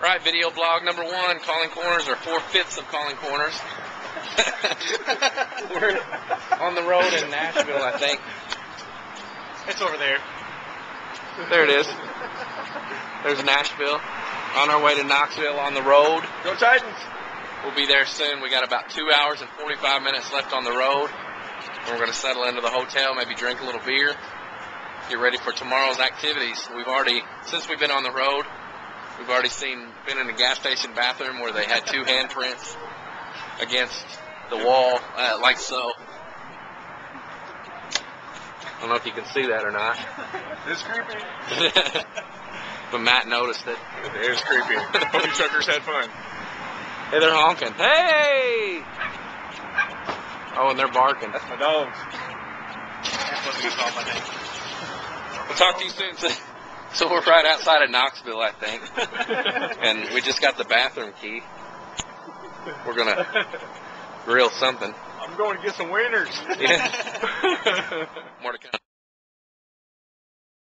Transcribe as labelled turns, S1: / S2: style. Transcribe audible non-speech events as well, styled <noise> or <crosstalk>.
S1: Right, video blog number one, Calling Corners, or four fifths of Calling Corners. <laughs> We're on the road in Nashville, I think.
S2: It's over there.
S1: There it is. There's Nashville. On our way to Knoxville on the road.
S2: Go Titans.
S1: We'll be there soon. We got about two hours and 45 minutes left on the road. We're going to settle into the hotel, maybe drink a little beer, get ready for tomorrow's activities. We've already, since we've been on the road, we've already seen, been in a gas station bathroom where they had two handprints against the wall, uh, like so. I don't know if you can see that or not.
S2: It's creepy. <laughs>
S1: but Matt noticed it.
S2: It is creepy. Hope you truckers had fun.
S1: Hey, they're honking. Hey! Oh, and they're barking.
S2: That's my dogs. <laughs>
S1: We'll talk to you soon. So, we're right outside of Knoxville, I think, <laughs> and we just got the bathroom key. We're gonna grill something.
S2: I'm going to get some wieners.
S1: Yeah. <laughs> More to come.